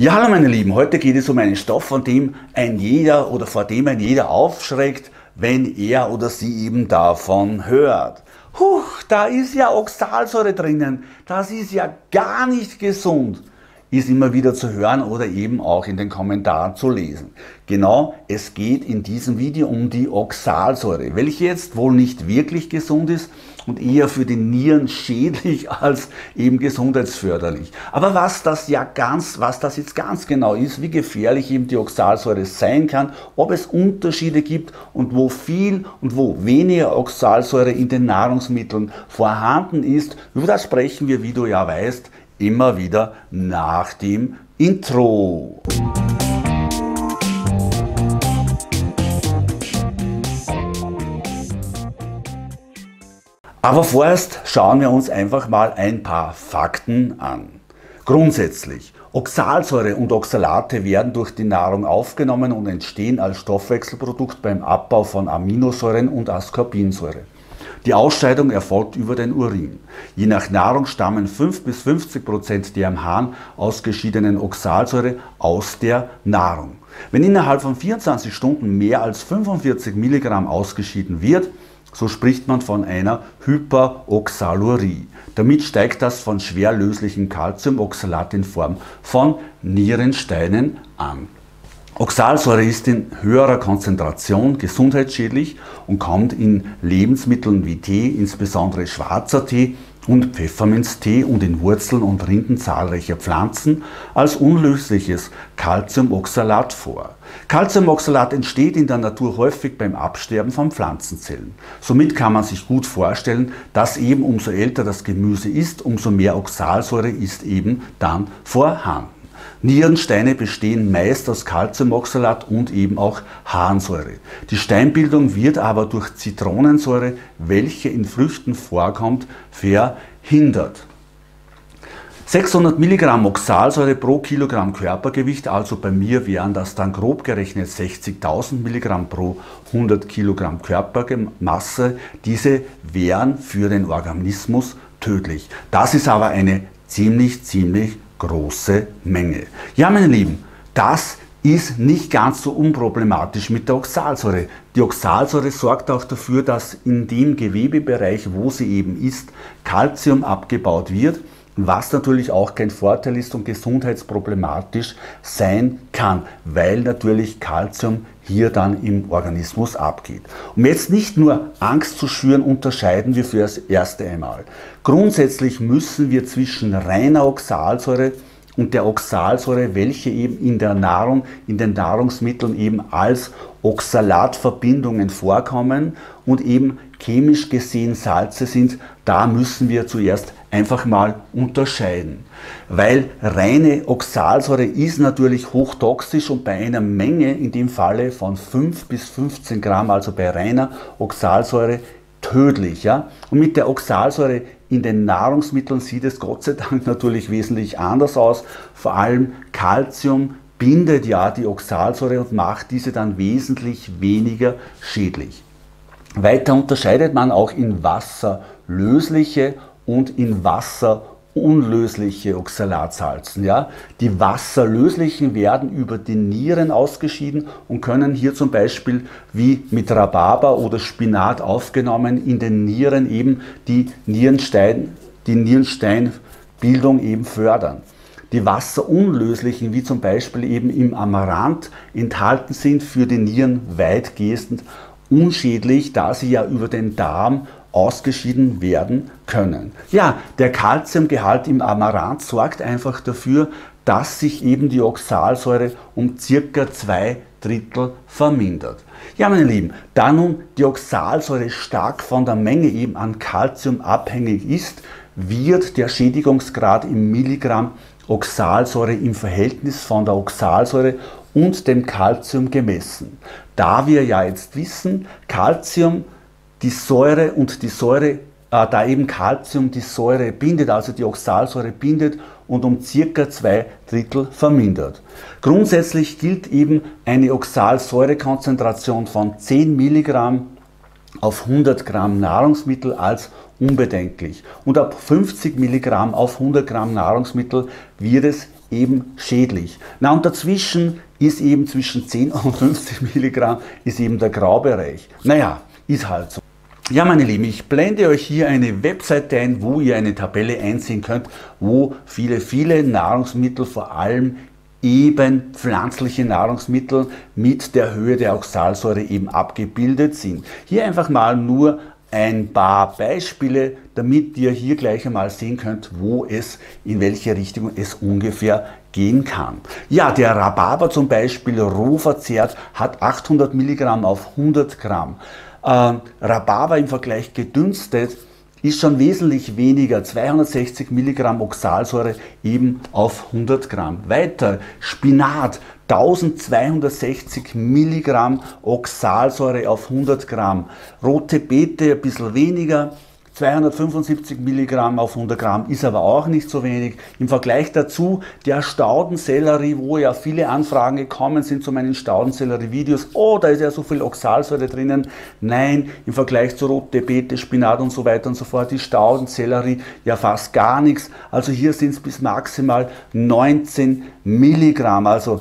Ja, hallo meine Lieben, heute geht es um einen Stoff, von dem ein jeder oder vor dem ein jeder aufschreckt, wenn er oder sie eben davon hört. Huch, da ist ja Oxalsäure drinnen, das ist ja gar nicht gesund ist immer wieder zu hören oder eben auch in den Kommentaren zu lesen. Genau, es geht in diesem Video um die Oxalsäure, welche jetzt wohl nicht wirklich gesund ist und eher für die Nieren schädlich als eben gesundheitsförderlich. Aber was das ja ganz, was das jetzt ganz genau ist, wie gefährlich eben die Oxalsäure sein kann, ob es Unterschiede gibt und wo viel und wo weniger Oxalsäure in den Nahrungsmitteln vorhanden ist, über das sprechen wir, wie du ja weißt, immer wieder nach dem Intro. Aber vorerst schauen wir uns einfach mal ein paar Fakten an. Grundsätzlich, Oxalsäure und Oxalate werden durch die Nahrung aufgenommen und entstehen als Stoffwechselprodukt beim Abbau von Aminosäuren und Ascorbinsäure. Die Ausscheidung erfolgt über den Urin. Je nach Nahrung stammen 5 bis 50 Prozent der im Hahn ausgeschiedenen Oxalsäure aus der Nahrung. Wenn innerhalb von 24 Stunden mehr als 45 Milligramm ausgeschieden wird, so spricht man von einer Hyperoxalurie. Damit steigt das von schwer löslichen Calciumoxalat in Form von Nierensteinen an. Oxalsäure ist in höherer Konzentration gesundheitsschädlich und kommt in Lebensmitteln wie Tee, insbesondere schwarzer Tee und Pfefferminztee und in Wurzeln und Rinden zahlreicher Pflanzen als unlösliches Calciumoxalat vor. Calciumoxalat entsteht in der Natur häufig beim Absterben von Pflanzenzellen. Somit kann man sich gut vorstellen, dass eben umso älter das Gemüse ist, umso mehr Oxalsäure ist eben dann vorhanden. Nierensteine bestehen meist aus Calciumoxalat und eben auch Harnsäure. Die Steinbildung wird aber durch Zitronensäure, welche in Früchten vorkommt, verhindert. 600 Milligramm Oxalsäure pro Kilogramm Körpergewicht, also bei mir wären das dann grob gerechnet 60.000 Milligramm pro 100 Kilogramm Körpermasse. Diese wären für den Organismus tödlich. Das ist aber eine ziemlich, ziemlich große Menge. Ja, meine Lieben, das ist nicht ganz so unproblematisch mit der Oxalsäure. Die Oxalsäure sorgt auch dafür, dass in dem Gewebebereich, wo sie eben ist, Calcium abgebaut wird was natürlich auch kein Vorteil ist und gesundheitsproblematisch sein kann, weil natürlich Kalzium hier dann im Organismus abgeht. Um jetzt nicht nur Angst zu schüren, unterscheiden wir für das erste einmal. Grundsätzlich müssen wir zwischen reiner Oxalsäure und der Oxalsäure, welche eben in der Nahrung, in den Nahrungsmitteln eben als Oxalatverbindungen vorkommen und eben chemisch gesehen Salze sind, da müssen wir zuerst einfach mal unterscheiden. Weil reine Oxalsäure ist natürlich hochtoxisch und bei einer Menge, in dem Falle von 5 bis 15 Gramm, also bei reiner Oxalsäure, tödlich. Ja? Und mit der Oxalsäure in den Nahrungsmitteln sieht es Gott sei Dank natürlich wesentlich anders aus. Vor allem Calcium bindet ja die Oxalsäure und macht diese dann wesentlich weniger schädlich. Weiter unterscheidet man auch in Wasser lösliche und in Wasser unlösliche Oxalatsalzen. Ja? Die wasserlöslichen werden über die Nieren ausgeschieden und können hier zum Beispiel wie mit Rhabarber oder Spinat aufgenommen in den Nieren eben die, Nierenstein, die Nierensteinbildung eben fördern. Die wasserunlöslichen, wie zum Beispiel eben im Amaranth, enthalten sind für die Nieren weitgehend unschädlich, da sie ja über den Darm ausgeschieden werden können. Ja, der Kalziumgehalt im Amaranth sorgt einfach dafür, dass sich eben die Oxalsäure um circa zwei Drittel vermindert. Ja, meine Lieben, da nun die Oxalsäure stark von der Menge eben an Kalzium abhängig ist, wird der Schädigungsgrad im Milligramm Oxalsäure im Verhältnis von der Oxalsäure und dem Kalzium gemessen. Da wir ja jetzt wissen, Kalzium die Säure und die Säure, äh, da eben Calcium die Säure bindet, also die Oxalsäure bindet und um circa zwei Drittel vermindert. Grundsätzlich gilt eben eine Oxalsäurekonzentration von 10 Milligramm auf 100 Gramm Nahrungsmittel als unbedenklich. Und ab 50 Milligramm auf 100 Gramm Nahrungsmittel wird es eben schädlich. Na und dazwischen ist eben zwischen 10 und 50 Milligramm ist eben der Graubereich. Naja, ist halt so. Ja, meine Lieben, ich blende euch hier eine Webseite ein, wo ihr eine Tabelle einsehen könnt, wo viele, viele Nahrungsmittel, vor allem eben pflanzliche Nahrungsmittel mit der Höhe der Oxalsäure eben abgebildet sind. Hier einfach mal nur ein paar Beispiele, damit ihr hier gleich einmal sehen könnt, wo es, in welche Richtung es ungefähr gehen kann. Ja, der Rhabarber zum Beispiel roh verzehrt hat 800 Milligramm auf 100 Gramm. Äh, Rhabarber im Vergleich gedünstet ist schon wesentlich weniger, 260 Milligramm Oxalsäure eben auf 100 Gramm. Weiter, Spinat, 1260 Milligramm Oxalsäure auf 100 Gramm. Rote Beete ein bisschen weniger, 275 Milligramm auf 100 Gramm ist aber auch nicht so wenig. Im Vergleich dazu der Staudensellerie, wo ja viele Anfragen gekommen sind zu meinen Staudensellerie-Videos. Oh, da ist ja so viel Oxalsäure drinnen. Nein, im Vergleich zu rote Beete, Spinat und so weiter und so fort, die Staudensellerie ja fast gar nichts. Also hier sind es bis maximal 19 Milligramm. Also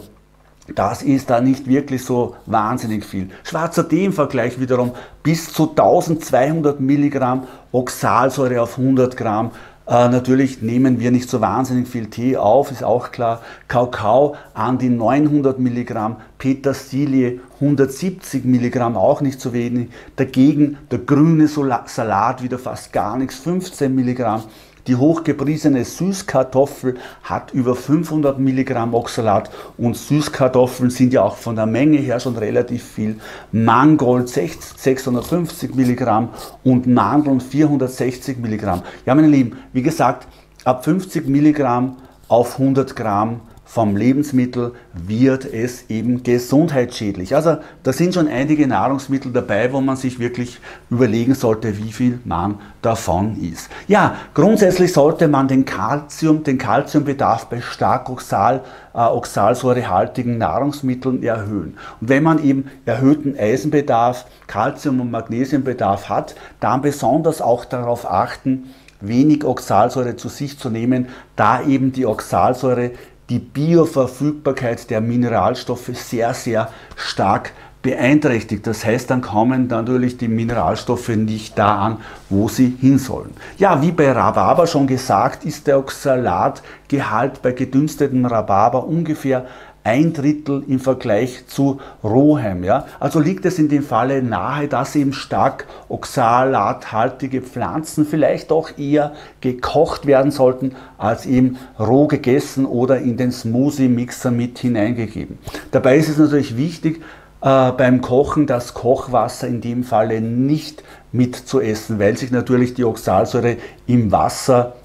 das ist da nicht wirklich so wahnsinnig viel. Schwarzer Tee im Vergleich wiederum bis zu 1200 Milligramm Oxalsäure auf 100 Gramm. Äh, natürlich nehmen wir nicht so wahnsinnig viel Tee auf, ist auch klar. Kakao an die 900 Milligramm, Petersilie 170 Milligramm, auch nicht so wenig. Dagegen der grüne Salat wieder fast gar nichts, 15 Milligramm. Die hochgepriesene Süßkartoffel hat über 500 Milligramm Oxalat und Süßkartoffeln sind ja auch von der Menge her schon relativ viel. Mangold 650 Milligramm und Mandeln 460 Milligramm. Ja, meine Lieben, wie gesagt, ab 50 Milligramm auf 100 Gramm vom Lebensmittel wird es eben gesundheitsschädlich. Also da sind schon einige Nahrungsmittel dabei, wo man sich wirklich überlegen sollte, wie viel man davon isst. Ja, grundsätzlich sollte man den Calcium, den Calciumbedarf bei stark oxal, äh, oxalsäurehaltigen Nahrungsmitteln erhöhen. Und wenn man eben erhöhten Eisenbedarf, Calcium- und Magnesiumbedarf hat, dann besonders auch darauf achten, wenig Oxalsäure zu sich zu nehmen, da eben die Oxalsäure die Bioverfügbarkeit der Mineralstoffe sehr, sehr stark beeinträchtigt. Das heißt, dann kommen natürlich die Mineralstoffe nicht da an, wo sie hin sollen. Ja, wie bei Rhabarber schon gesagt, ist der Oxalatgehalt bei gedünstetem Rhabarber ungefähr ein Drittel im Vergleich zu rohem. Ja? Also liegt es in dem Falle nahe, dass eben stark oxalathaltige Pflanzen vielleicht auch eher gekocht werden sollten, als eben roh gegessen oder in den Smoothie-Mixer mit hineingegeben. Dabei ist es natürlich wichtig, äh, beim Kochen das Kochwasser in dem Falle nicht mitzuessen, weil sich natürlich die Oxalsäure im Wasser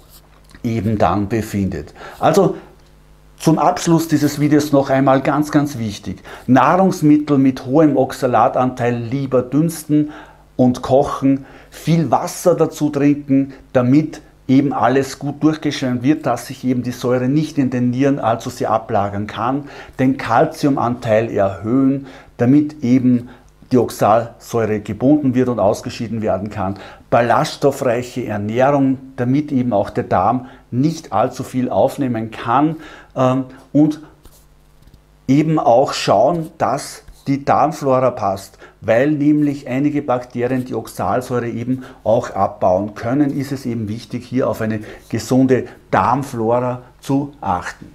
eben dann befindet. Also zum Abschluss dieses Videos noch einmal ganz, ganz wichtig. Nahrungsmittel mit hohem Oxalatanteil lieber dünsten und kochen, viel Wasser dazu trinken, damit eben alles gut durchgeschwemmt wird, dass sich eben die Säure nicht in den Nieren allzu sehr ablagern kann, den Kalziumanteil erhöhen, damit eben die Oxalsäure gebunden wird und ausgeschieden werden kann. Ballaststoffreiche Ernährung, damit eben auch der Darm nicht allzu viel aufnehmen kann ähm, und eben auch schauen, dass die Darmflora passt, weil nämlich einige Bakterien die Oxalsäure eben auch abbauen können, ist es eben wichtig, hier auf eine gesunde Darmflora zu achten.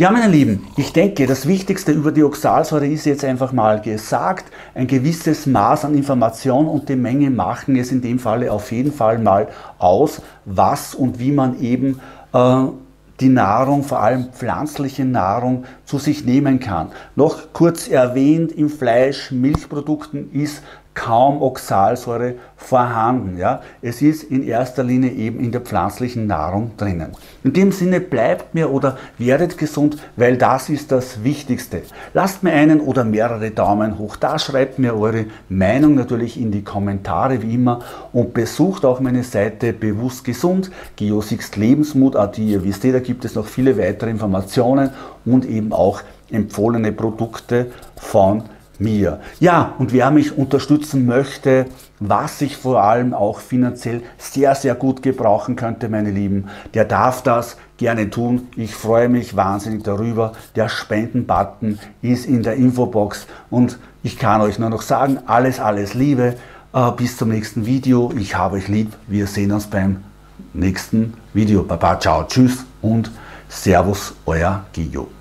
Ja, meine Lieben, ich denke, das Wichtigste über die Oxalsäure ist jetzt einfach mal gesagt. Ein gewisses Maß an Information und die Menge machen es in dem Falle auf jeden Fall mal aus, was und wie man eben äh, die Nahrung, vor allem pflanzliche Nahrung, zu sich nehmen kann. Noch kurz erwähnt, im Fleisch, Milchprodukten ist kaum Oxalsäure vorhanden. Ja? Es ist in erster Linie eben in der pflanzlichen Nahrung drinnen. In dem Sinne bleibt mir oder werdet gesund, weil das ist das Wichtigste. Lasst mir einen oder mehrere Daumen hoch da, schreibt mir eure Meinung natürlich in die Kommentare wie immer und besucht auch meine Seite Bewusst Gesund, Geosixt Lebensmut, ihr wisst ihr, da gibt es noch viele weitere Informationen und eben auch empfohlene Produkte von mir. Ja, und wer mich unterstützen möchte, was ich vor allem auch finanziell sehr, sehr gut gebrauchen könnte, meine Lieben, der darf das gerne tun. Ich freue mich wahnsinnig darüber. Der Spenden-Button ist in der Infobox und ich kann euch nur noch sagen, alles, alles Liebe. Äh, bis zum nächsten Video. Ich habe euch lieb. Wir sehen uns beim nächsten Video. Baba, ciao, tschüss und Servus, euer Gio.